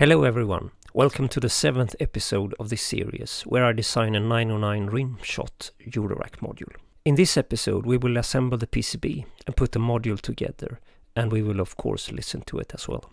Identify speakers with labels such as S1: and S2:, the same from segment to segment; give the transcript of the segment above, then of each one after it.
S1: Hello everyone, welcome to the seventh episode of this series where I design a 909 Rimshot Eurorack module. In this episode we will assemble the PCB and put the module together and we will of course listen to it as well.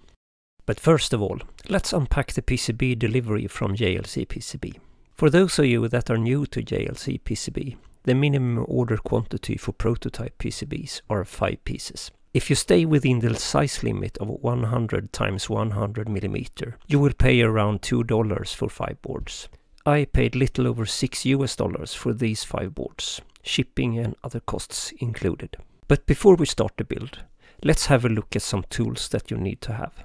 S1: But first of all, let's unpack the PCB delivery from JLC PCB. For those of you that are new to JLC PCB, the minimum order quantity for prototype PCBs are 5 pieces. If you stay within the size limit of 100 times 100 millimeter, you will pay around $2 for 5 boards. I paid little over 6 US dollars for these 5 boards, shipping and other costs included. But before we start the build, let's have a look at some tools that you need to have.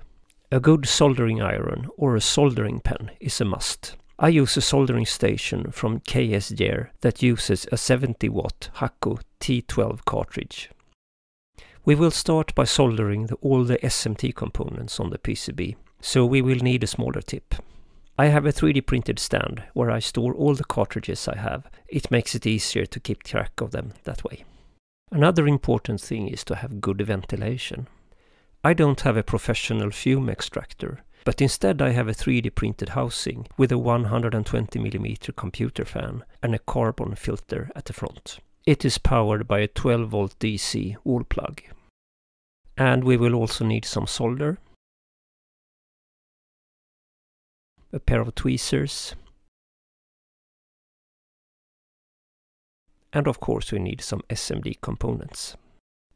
S1: A good soldering iron or a soldering pen is a must. I use a soldering station from KSGER that uses a 70 watt Hakko T12 cartridge. We will start by soldering the, all the SMT components on the PCB, so we will need a smaller tip. I have a 3D printed stand where I store all the cartridges I have. It makes it easier to keep track of them that way. Another important thing is to have good ventilation. I don't have a professional fume extractor, but instead I have a 3D printed housing with a 120mm computer fan and a carbon filter at the front. It is powered by a 12 volt DC wall plug. And we will also need some solder, a pair of tweezers, and of course we need some SMD components.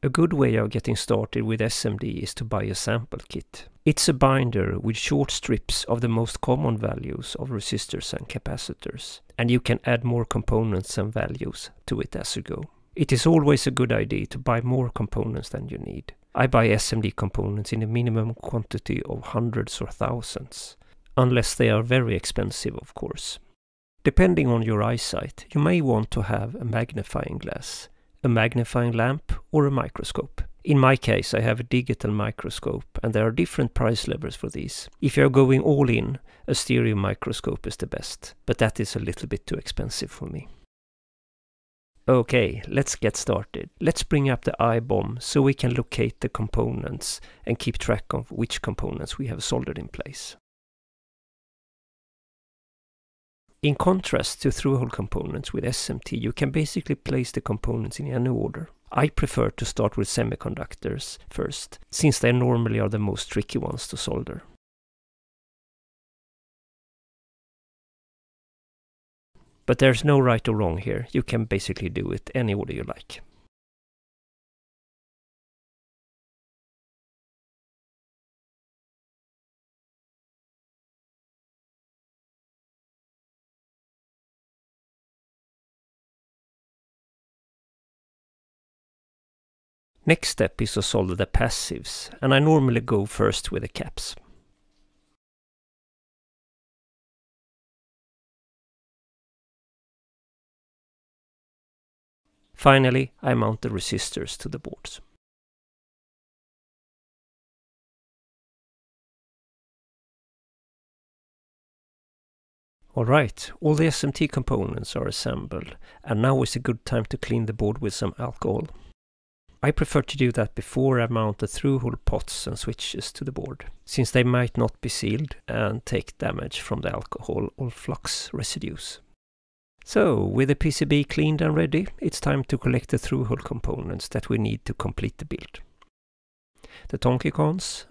S1: A good way of getting started with SMD is to buy a sample kit. It's a binder with short strips of the most common values of resistors and capacitors, and you can add more components and values to it as you go. It is always a good idea to buy more components than you need. I buy SMD components in a minimum quantity of hundreds or thousands, unless they are very expensive of course. Depending on your eyesight, you may want to have a magnifying glass a magnifying lamp or a microscope. In my case, I have a digital microscope and there are different price levels for these. If you're going all in, a stereo microscope is the best, but that is a little bit too expensive for me. Okay, let's get started. Let's bring up the iBOM so we can locate the components and keep track of which components we have soldered in place. In contrast to through-hole components with SMT, you can basically place the components in any order. I prefer to start with semiconductors first, since they normally are the most tricky ones to solder. But there's no right or wrong here, you can basically do it any order you like. Next step is to solder the passives, and I normally go first with the caps. Finally, I mount the resistors to the boards. Alright, all the SMT components are assembled, and now is a good time to clean the board with some alcohol. I prefer to do that before I mount the through-hole pots and switches to the board, since they might not be sealed and take damage from the alcohol or flux residues. So, with the PCB cleaned and ready, it's time to collect the through-hole components that we need to complete the build. The Thonkiconns,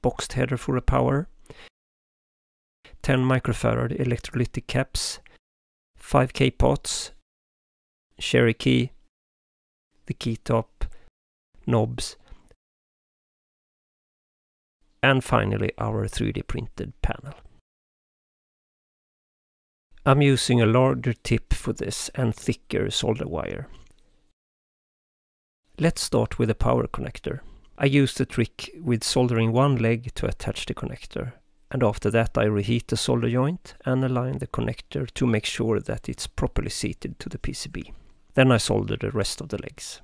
S1: boxed header for a power, 10 microfarad electrolytic caps, 5k pots, cherry key, the key top, knobs, and finally our 3D printed panel. I'm using a larger tip for this and thicker solder wire. Let's start with the power connector. I use the trick with soldering one leg to attach the connector and after that I reheat the solder joint and align the connector to make sure that it's properly seated to the PCB. Then I solder the rest of the legs.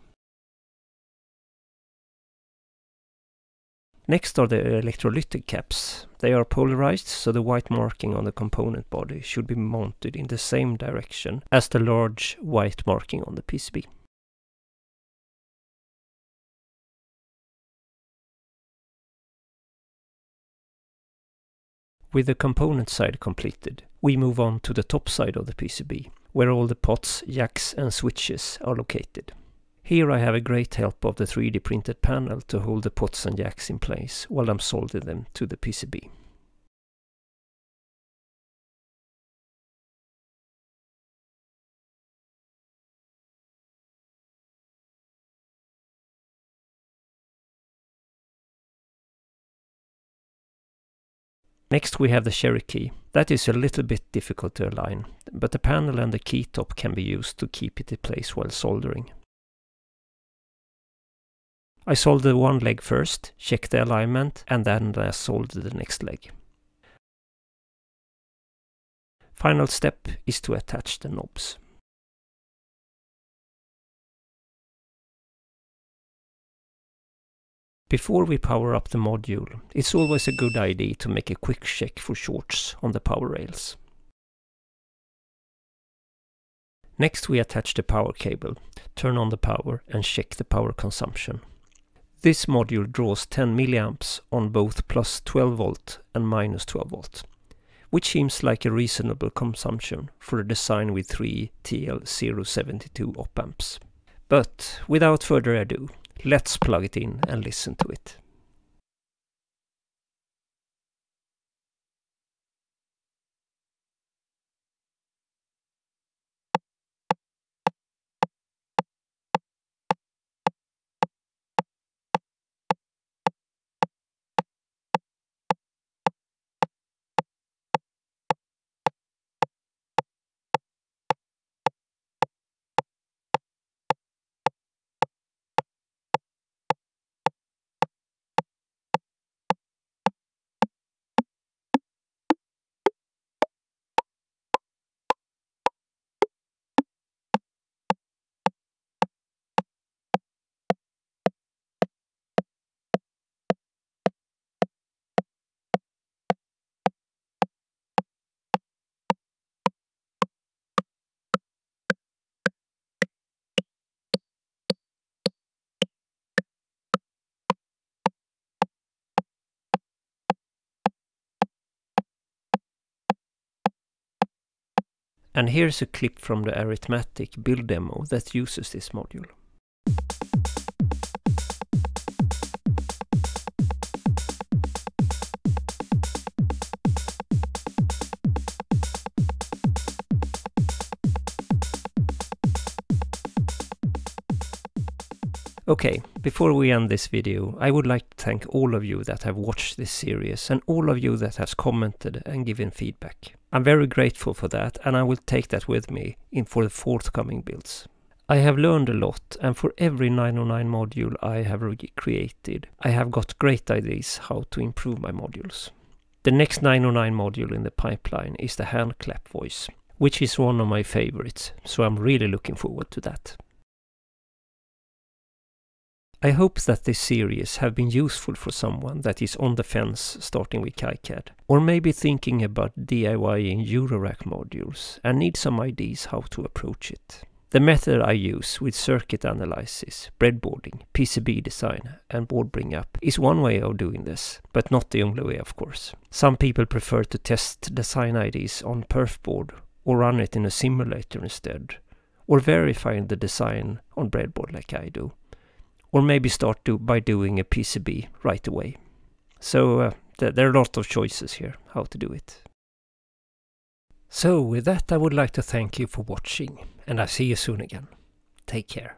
S1: Next are the electrolytic caps. They are polarized, so the white marking on the component body should be mounted in the same direction as the large white marking on the PCB. With the component side completed, we move on to the top side of the PCB, where all the pots, jacks and switches are located. Here I have a great help of the 3D printed panel to hold the pots and jacks in place while I'm soldering them to the PCB. Next we have the cherry key. That is a little bit difficult to align, but the panel and the key top can be used to keep it in place while soldering. I soldered one leg first, checked the alignment, and then I soldered the next leg. Final step is to attach the knobs. Before we power up the module, it's always a good idea to make a quick check for shorts on the power rails. Next we attach the power cable, turn on the power and check the power consumption. This module draws 10 milliamps on both plus 12 volt and minus 12 volt, which seems like a reasonable consumption for a design with three TL072 op amps. But without further ado, Let's plug it in and listen to it. And here's a clip from the arithmetic build demo that uses this module. Okay, before we end this video, I would like to thank all of you that have watched this series and all of you that has commented and given feedback. I'm very grateful for that and I will take that with me in for the forthcoming builds. I have learned a lot and for every 909 module I have created, I have got great ideas how to improve my modules. The next 909 module in the pipeline is the hand clap voice, which is one of my favorites, so I'm really looking forward to that. I hope that this series have been useful for someone that is on the fence starting with KiCad, or maybe thinking about DIYing Eurorack modules and need some ideas how to approach it. The method I use with circuit analysis, breadboarding, PCB design and board bring up is one way of doing this, but not the only way of course. Some people prefer to test design ideas on perf board or run it in a simulator instead, or verifying the design on breadboard like I do or maybe start do, by doing a PCB right away. So uh, th there are a lot of choices here how to do it. So with that I would like to thank you for watching and I see you soon again. Take care.